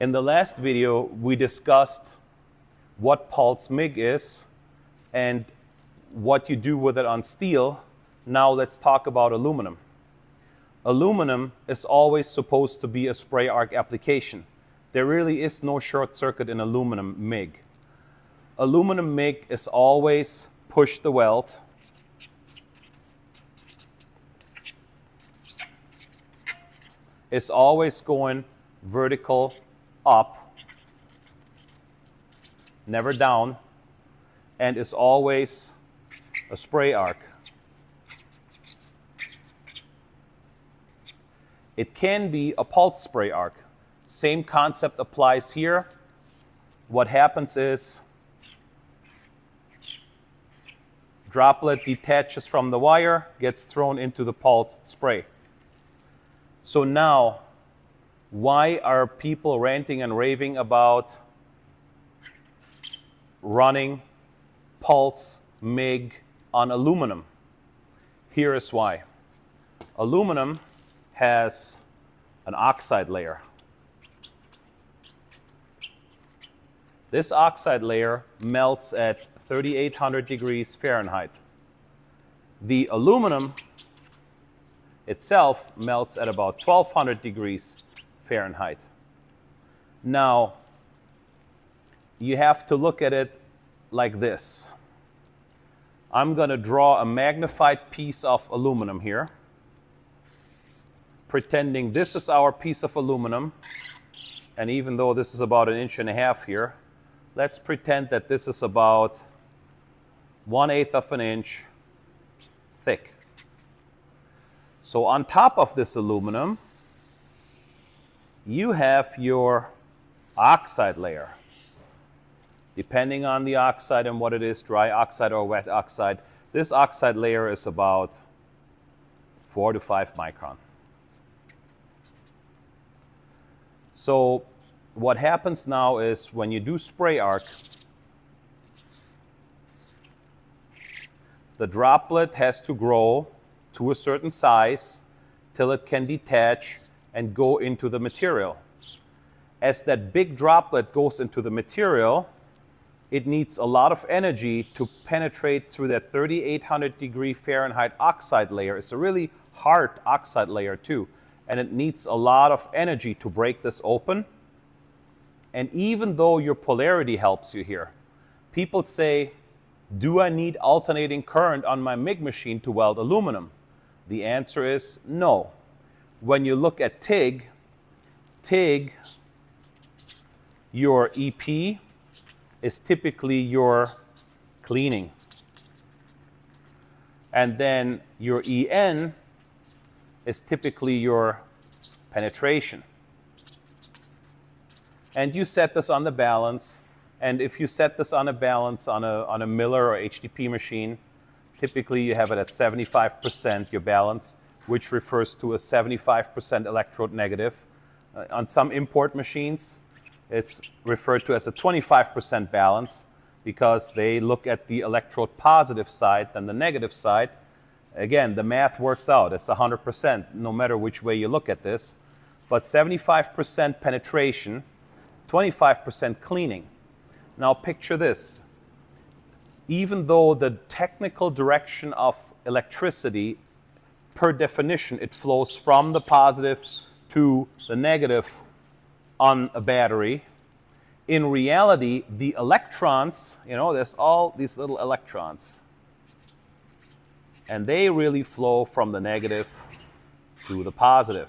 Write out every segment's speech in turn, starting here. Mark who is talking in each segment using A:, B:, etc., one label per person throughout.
A: In the last video, we discussed what pulse MIG is and what you do with it on steel. Now let's talk about aluminum. Aluminum is always supposed to be a spray arc application. There really is no short circuit in aluminum MIG. Aluminum MIG is always push the weld. It's always going vertical up, never down, and is always a spray arc. It can be a pulse spray arc. Same concept applies here. What happens is droplet detaches from the wire, gets thrown into the pulsed spray. So now, why are people ranting and raving about running pulse MIG on aluminum? Here is why. Aluminum has an oxide layer. This oxide layer melts at 3800 degrees Fahrenheit. The aluminum itself melts at about 1200 degrees Fahrenheit. Now, you have to look at it like this. I'm going to draw a magnified piece of aluminum here, pretending this is our piece of aluminum. And even though this is about an inch and a half here, let's pretend that this is about one eighth of an inch thick. So on top of this aluminum, you have your oxide layer. Depending on the oxide and what it is, dry oxide or wet oxide, this oxide layer is about 4 to 5 micron. So what happens now is when you do spray arc, the droplet has to grow to a certain size till it can detach and go into the material. As that big droplet goes into the material, it needs a lot of energy to penetrate through that 3800 degree Fahrenheit oxide layer. It's a really hard oxide layer too, and it needs a lot of energy to break this open. And even though your polarity helps you here, people say, do I need alternating current on my MIG machine to weld aluminum? The answer is no. When you look at TIG, TIG, your EP is typically your cleaning. And then your EN is typically your penetration. And you set this on the balance and if you set this on a balance on a, on a Miller or HTP machine, typically you have it at 75% your balance, which refers to a 75% electrode negative. Uh, on some import machines, it's referred to as a 25% balance because they look at the electrode positive side than the negative side. Again, the math works out. It's 100% no matter which way you look at this. But 75% penetration, 25% cleaning. Now picture this. Even though the technical direction of electricity, per definition, it flows from the positive to the negative on a battery, in reality, the electrons, you know, there's all these little electrons. And they really flow from the negative to the positive.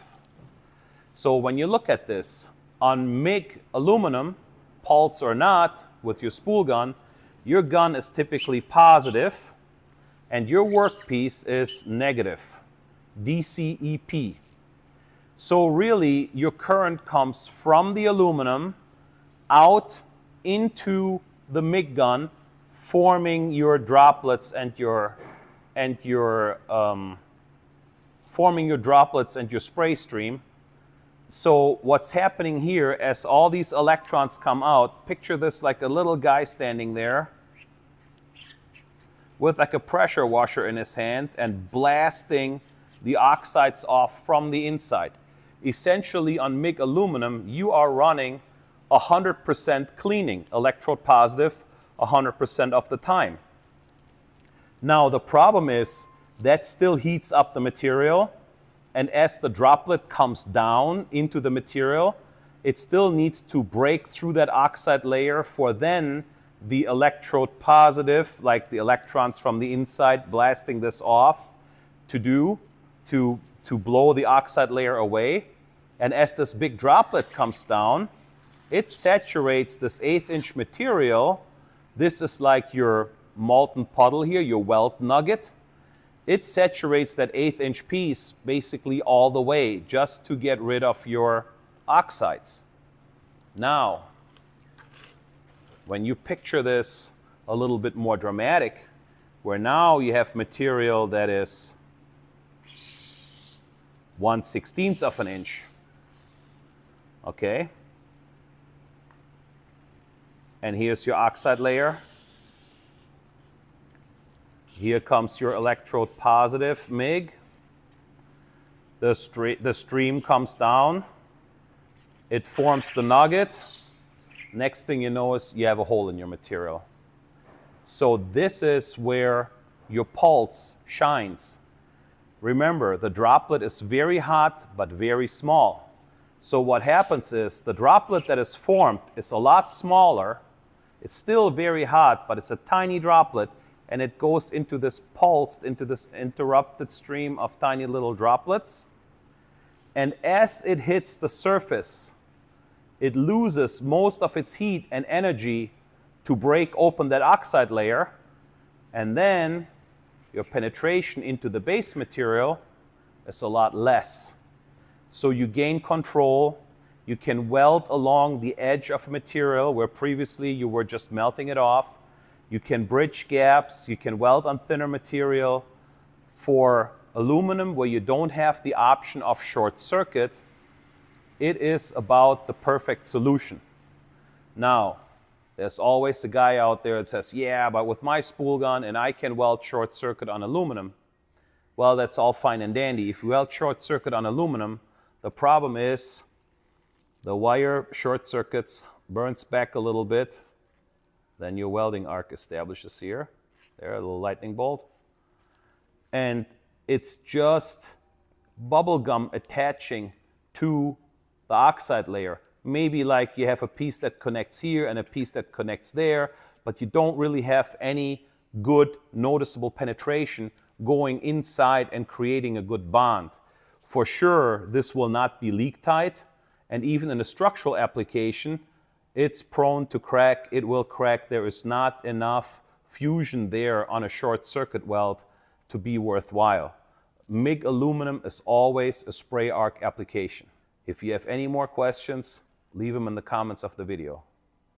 A: So when you look at this, on MIG aluminum, pulse or not, with your spool gun, your gun is typically positive and your workpiece is negative, DCEP. So really, your current comes from the aluminum out into the MIG gun, forming your droplets and your and your um, forming your droplets and your spray stream so what's happening here as all these electrons come out, picture this like a little guy standing there with like a pressure washer in his hand and blasting the oxides off from the inside. Essentially on MIG aluminum, you are running 100% cleaning, electrode positive 100% of the time. Now, the problem is that still heats up the material, and as the droplet comes down into the material, it still needs to break through that oxide layer for then the electrode positive, like the electrons from the inside blasting this off, to do, to, to blow the oxide layer away. And as this big droplet comes down, it saturates this eighth inch material. This is like your molten puddle here, your weld nugget. It saturates that eighth inch piece basically all the way just to get rid of your oxides. Now, when you picture this a little bit more dramatic, where now you have material that is 1 16th of an inch, okay? And here's your oxide layer. Here comes your electrode positive MIG. The, the stream comes down. It forms the nugget. Next thing you know is you have a hole in your material. So this is where your pulse shines. Remember, the droplet is very hot but very small. So what happens is the droplet that is formed is a lot smaller. It's still very hot, but it's a tiny droplet, and it goes into this pulsed, into this interrupted stream of tiny little droplets. And as it hits the surface, it loses most of its heat and energy to break open that oxide layer, and then your penetration into the base material is a lot less. So you gain control. You can weld along the edge of a material where previously you were just melting it off. You can bridge gaps. You can weld on thinner material. For aluminum, where you don't have the option of short circuit, it is about the perfect solution. Now, there's always a guy out there that says, yeah, but with my spool gun and I can weld short circuit on aluminum. Well, that's all fine and dandy. If you weld short circuit on aluminum, the problem is the wire short circuits, burns back a little bit, then your welding arc establishes here. There, a little lightning bolt. And it's just bubble gum attaching to the oxide layer. Maybe like you have a piece that connects here and a piece that connects there, but you don't really have any good noticeable penetration going inside and creating a good bond. For sure, this will not be leak tight, and even in a structural application, it's prone to crack, it will crack. There is not enough fusion there on a short circuit weld to be worthwhile. MIG aluminum is always a spray arc application. If you have any more questions, leave them in the comments of the video.